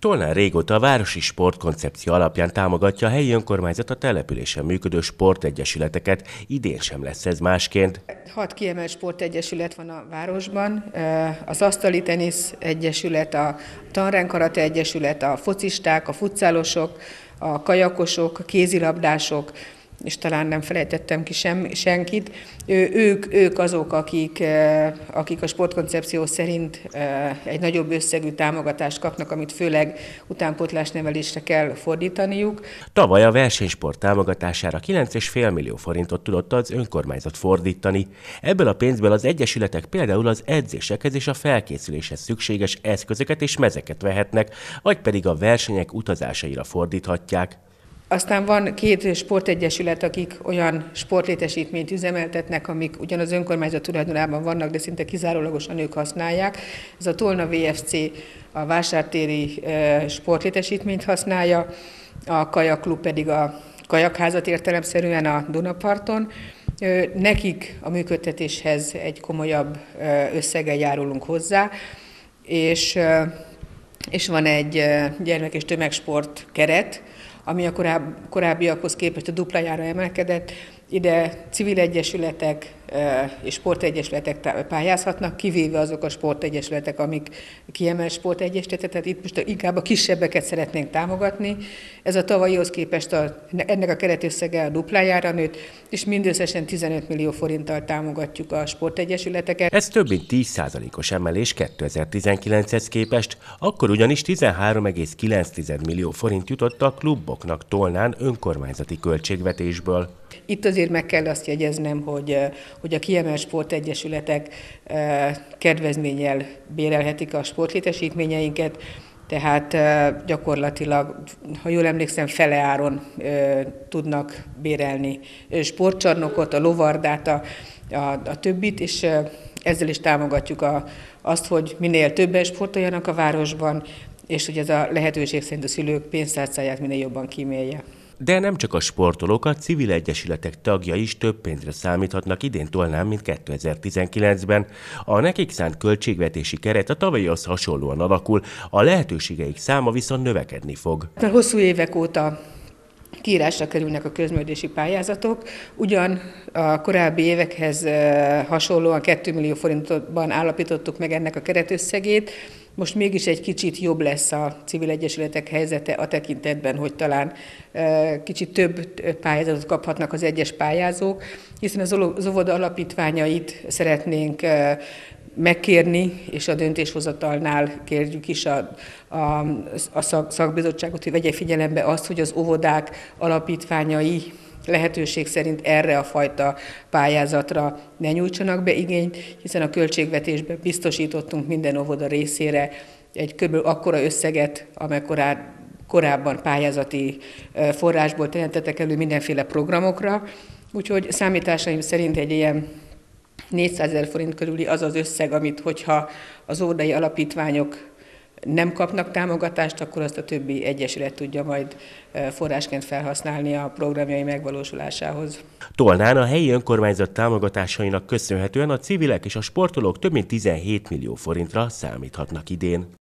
Tolnán régóta a városi sportkoncepció alapján támogatja a helyi önkormányzat a településen működő sportegyesületeket, idén sem lesz ez másként. Hat kiemelt sportegyesület van a városban, az Asztali Tenisz Egyesület, a Tanrenkarate Egyesület, a focisták, a futszálosok, a kajakosok, a kézilabdások, és talán nem felejtettem ki sem, senkit. Ők, ők azok, akik, akik a sportkoncepció szerint egy nagyobb összegű támogatást kapnak, amit főleg utánpótlás nevelésre kell fordítaniuk. Tavaly a versenysport támogatására 9,5 millió forintot tudott az önkormányzat fordítani. Ebből a pénzből az egyesületek például az edzésekhez és a felkészüléshez szükséges eszközöket és mezeket vehetnek, vagy pedig a versenyek utazásaira fordíthatják. Aztán van két sportegyesület, akik olyan sportlétesítményt üzemeltetnek, amik ugyan az önkormányzat tulajdonában vannak, de szinte kizárólagosan ők használják. Ez a Tolna VFC a vásártéri sportlétesítményt használja, a kajaklub pedig a kajakházat értelemszerűen a Dunaparton. Nekik a működtetéshez egy komolyabb összeggel járulunk hozzá, és, és van egy gyermek- és tömegsport keret, ami a koráb, korábbiakhoz képest a duplájára emelkedett. Ide civil egyesületek és sportegyesületek pályázhatnak, kivéve azok a sportegyesületek, amik kiemelt sportegyesületek, tehát itt most inkább a kisebbeket szeretnénk támogatni. Ez a tavalyihoz képest a, ennek a keretösszege a duplájára nőtt, és mindösszesen 15 millió forinttal támogatjuk a sportegyesületeket. Ez több mint 10%-os emelés 2019-hez képest, akkor ugyanis 13,9 millió forint jutott a kluboknak Tolnán önkormányzati költségvetésből. Itt azért meg kell azt jegyeznem, hogy, hogy a kiemelt sportegyesületek kedvezménnyel bérelhetik a sportlétesítményeinket, tehát gyakorlatilag, ha jól emlékszem, fele áron tudnak bérelni sportcsarnokot, a lovardát, a, a, a többit, és ezzel is támogatjuk a, azt, hogy minél többen sportoljanak a városban, és hogy ez a lehetőség szerint a szülők pénztárcáját minél jobban kímélje. De nem csak a sportolók, a civil egyesületek tagja is több pénzre számíthatnak idén tolnán, mint 2019-ben. A nekik szánt költségvetési keret a tavalyihoz hasonlóan alakul, a lehetőségeik száma viszont növekedni fog. Már hosszú évek óta kiírásra kerülnek a közművelési pályázatok. Ugyan a korábbi évekhez hasonlóan 2 millió forintban állapítottuk meg ennek a keretösszegét, most mégis egy kicsit jobb lesz a civil egyesületek helyzete a tekintetben, hogy talán kicsit több pályázatot kaphatnak az egyes pályázók, hiszen az óvoda alapítványait szeretnénk megkérni, és a döntéshozatalnál kérjük is a, a, a szakbizottságot, hogy vegye figyelembe azt, hogy az óvodák alapítványai lehetőség szerint erre a fajta pályázatra ne nyújtsanak be igényt, hiszen a költségvetésben biztosítottunk minden óvoda részére egy kb. akkora összeget, amekkorá korábban pályázati forrásból tehetettek elő mindenféle programokra, úgyhogy számításaim szerint egy ilyen 400 ezer forint körüli az az összeg, amit hogyha az óvodai alapítványok nem kapnak támogatást, akkor azt a többi egyesület tudja majd forrásként felhasználni a programjai megvalósulásához. Tolnán a helyi önkormányzat támogatásainak köszönhetően a civilek és a sportolók több mint 17 millió forintra számíthatnak idén.